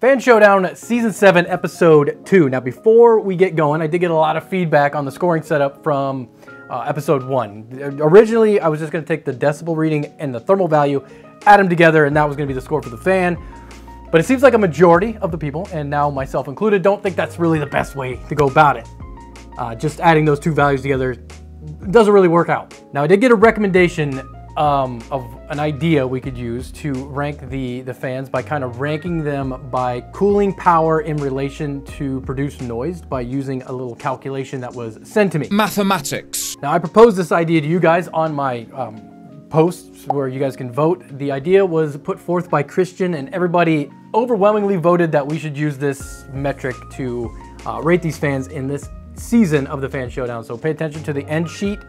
Fan Showdown Season 7, Episode 2. Now, before we get going, I did get a lot of feedback on the scoring setup from uh, Episode 1. Originally, I was just going to take the decibel reading and the thermal value, add them together, and that was going to be the score for the fan. But it seems like a majority of the people, and now myself included, don't think that's really the best way to go about it. Uh, just adding those two values together doesn't really work out. Now, I did get a recommendation um, of an idea we could use to rank the, the fans by kind of ranking them by cooling power in relation to produce noise by using a little calculation that was sent to me. Mathematics. Now, I proposed this idea to you guys on my um, posts where you guys can vote. The idea was put forth by Christian, and everybody overwhelmingly voted that we should use this metric to uh, rate these fans in this season of the Fan Showdown. So pay attention to the end sheet.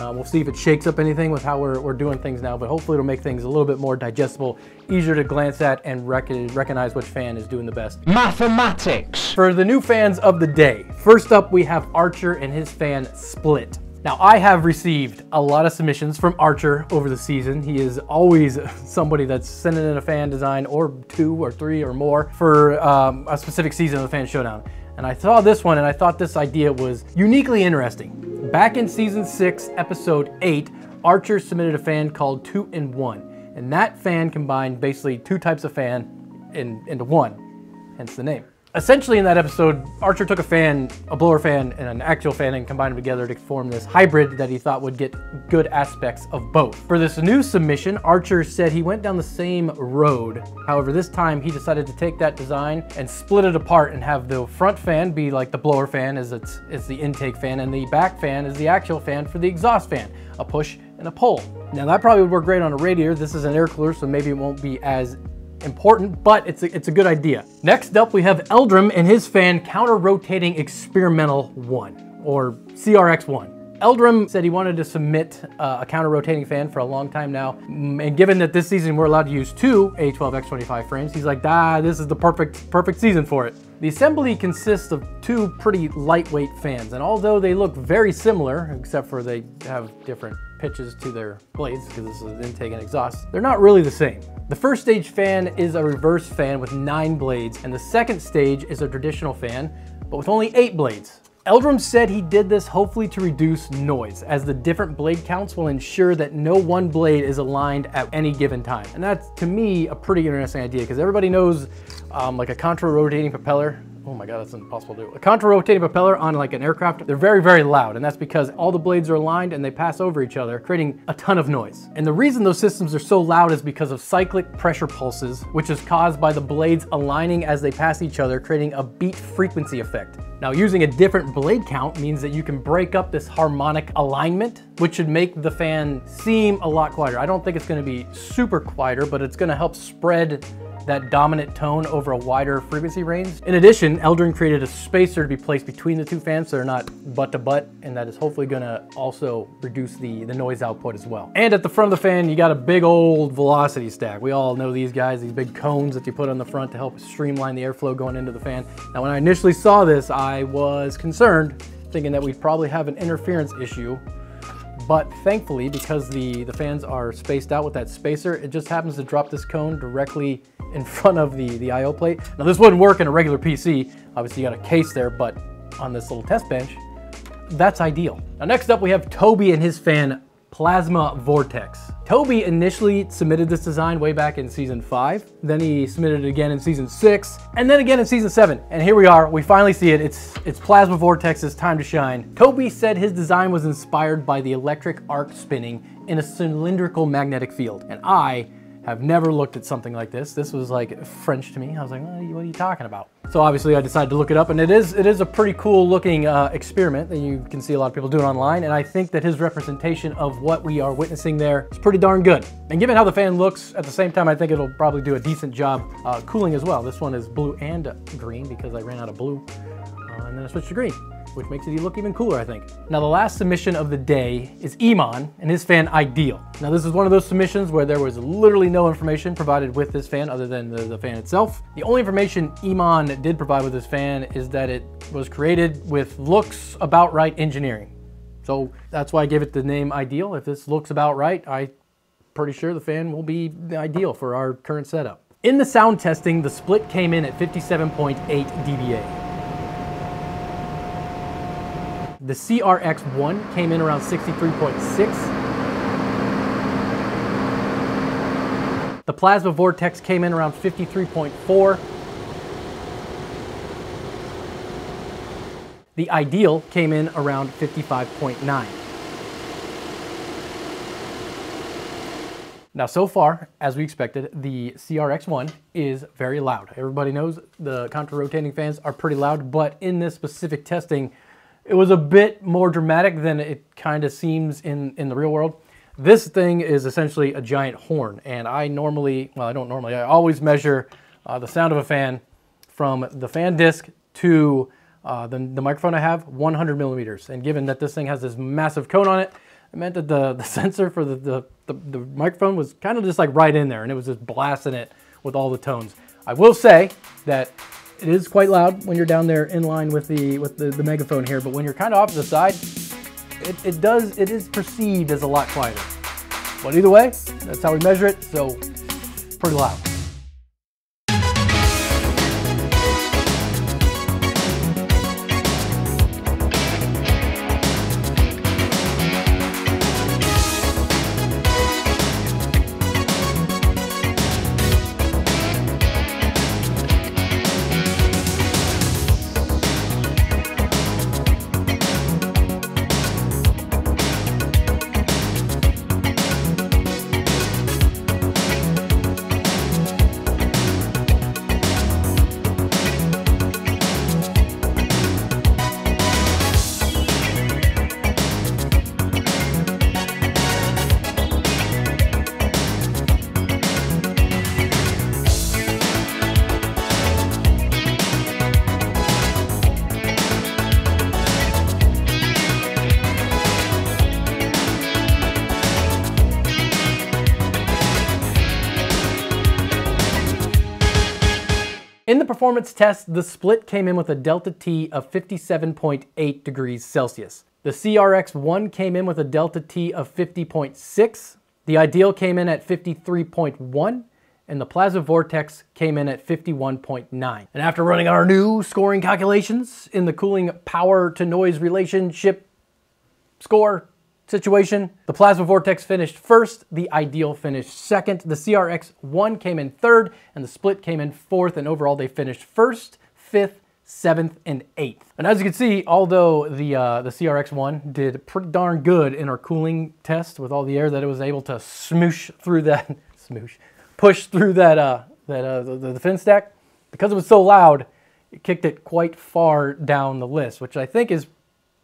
Uh, we'll see if it shakes up anything with how we're, we're doing things now, but hopefully it'll make things a little bit more digestible, easier to glance at, and rec recognize which fan is doing the best. Mathematics. For the new fans of the day, first up we have Archer and his fan Split. Now, I have received a lot of submissions from Archer over the season. He is always somebody that's sending in a fan design or two or three or more for um, a specific season of the Fan Showdown. And I saw this one and I thought this idea was uniquely interesting. Back in season six, episode eight, Archer submitted a fan called Two in One. And that fan combined basically two types of fan in, into one, hence the name. Essentially in that episode, Archer took a fan, a blower fan, and an actual fan and combined them together to form this hybrid that he thought would get good aspects of both. For this new submission, Archer said he went down the same road. However, this time he decided to take that design and split it apart and have the front fan be like the blower fan as it's, it's the intake fan and the back fan is the actual fan for the exhaust fan, a push and a pull. Now that probably would work great on a radiator. This is an air cooler, so maybe it won't be as important, but it's a, it's a good idea. Next up, we have Eldrum and his fan Counter-Rotating Experimental 1, or CRX1. Eldrum said he wanted to submit uh, a counter-rotating fan for a long time now, mm, and given that this season we're allowed to use two A12X25 frames, he's like, ah, this is the perfect, perfect season for it. The assembly consists of two pretty lightweight fans, and although they look very similar, except for they have different pitches to their blades, because this is intake and exhaust, they're not really the same. The first stage fan is a reverse fan with nine blades, and the second stage is a traditional fan, but with only eight blades. Eldrum said he did this hopefully to reduce noise, as the different blade counts will ensure that no one blade is aligned at any given time. And that's, to me, a pretty interesting idea, because everybody knows um, like a contra-rotating propeller, oh my god, that's impossible to do. A contra-rotating propeller on like an aircraft, they're very, very loud, and that's because all the blades are aligned and they pass over each other, creating a ton of noise. And the reason those systems are so loud is because of cyclic pressure pulses, which is caused by the blades aligning as they pass each other, creating a beat frequency effect. Now using a different blade count means that you can break up this harmonic alignment, which should make the fan seem a lot quieter. I don't think it's gonna be super quieter, but it's gonna help spread that dominant tone over a wider frequency range. In addition, Eldrum created a spacer to be placed between the two fans so they're not butt to butt, and that is hopefully gonna also reduce the, the noise output as well. And at the front of the fan, you got a big old velocity stack. We all know these guys, these big cones that you put on the front to help streamline the airflow going into the fan. Now, when I initially saw this, I was concerned, thinking that we'd probably have an interference issue but thankfully, because the, the fans are spaced out with that spacer, it just happens to drop this cone directly in front of the, the I.O. plate. Now this wouldn't work in a regular PC. Obviously you got a case there, but on this little test bench, that's ideal. Now next up we have Toby and his fan Plasma Vortex. Toby initially submitted this design way back in season five, then he submitted it again in season six, and then again in season seven. And here we are, we finally see it. It's, it's Plasma Vortex's time to shine. Toby said his design was inspired by the electric arc spinning in a cylindrical magnetic field. And I have never looked at something like this. This was like French to me. I was like, what are you, talking about? So obviously I decided to look it up and it is it is a pretty cool looking uh, experiment that you can see a lot of people doing online and I think that his representation of what we are witnessing there is pretty darn good. And given how the fan looks, at the same time I think it'll probably do a decent job uh, cooling as well. This one is blue and green because I ran out of blue uh, and then I switched to green which makes it look even cooler, I think. Now, the last submission of the day is Iman and his fan Ideal. Now, this is one of those submissions where there was literally no information provided with this fan other than the, the fan itself. The only information Iman did provide with this fan is that it was created with looks about right engineering. So that's why I gave it the name Ideal. If this looks about right, I'm pretty sure the fan will be ideal for our current setup. In the sound testing, the split came in at 57.8 dBA. The CRX1 came in around 63.6. The Plasma Vortex came in around 53.4. The Ideal came in around 55.9. Now, so far, as we expected, the CRX1 is very loud. Everybody knows the contra-rotating fans are pretty loud, but in this specific testing, it was a bit more dramatic than it kind of seems in, in the real world. This thing is essentially a giant horn, and I normally, well, I don't normally, I always measure uh, the sound of a fan from the fan disc to uh, the, the microphone I have, 100 millimeters. And given that this thing has this massive cone on it, it meant that the, the sensor for the, the, the, the microphone was kind of just like right in there and it was just blasting it with all the tones. I will say that it is quite loud when you're down there in line with the with the, the megaphone here, but when you're kind of off to the side, it, it does, it is perceived as a lot quieter. But either way, that's how we measure it, so pretty loud. In the performance test, the split came in with a delta T of 57.8 degrees Celsius. The CRX1 came in with a delta T of 50.6. The Ideal came in at 53.1 and the Plasma Vortex came in at 51.9. And after running our new scoring calculations in the cooling power to noise relationship score situation. The Plasma Vortex finished first, the Ideal finished second, the CRX1 came in third, and the Split came in fourth, and overall they finished first, fifth, seventh, and eighth. And as you can see, although the, uh, the CRX1 did pretty darn good in our cooling test with all the air that it was able to smoosh through that, smoosh, push through that, uh, that uh, the, the fin stack, because it was so loud, it kicked it quite far down the list, which I think is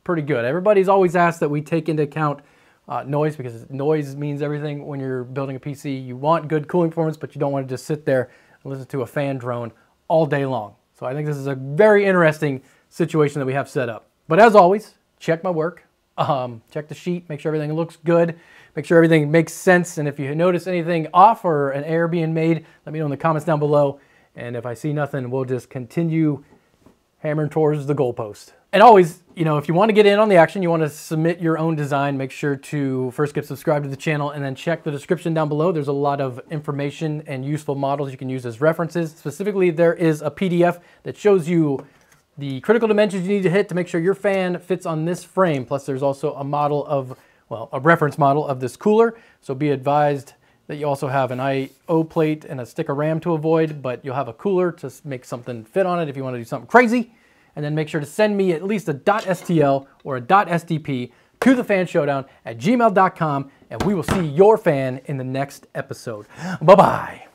pretty good. Everybody's always asked that we take into account uh, noise because noise means everything when you're building a PC. You want good cooling performance, but you don't want to just sit there and listen to a fan drone all day long. So I think this is a very interesting situation that we have set up. But as always, check my work, um, check the sheet, make sure everything looks good, make sure everything makes sense. And if you notice anything off or an error being made, let me know in the comments down below. And if I see nothing, we'll just continue hammering towards the goalpost. And always, you know, if you want to get in on the action, you want to submit your own design, make sure to first get subscribed to the channel and then check the description down below. There's a lot of information and useful models you can use as references. Specifically, there is a PDF that shows you the critical dimensions you need to hit to make sure your fan fits on this frame. Plus, there's also a model of, well, a reference model of this cooler. So be advised that you also have an I.O. plate and a stick of RAM to avoid, but you'll have a cooler to make something fit on it if you want to do something crazy and then make sure to send me at least a .stl or a .stp to the fan showdown at gmail.com and we will see your fan in the next episode. Bye-bye.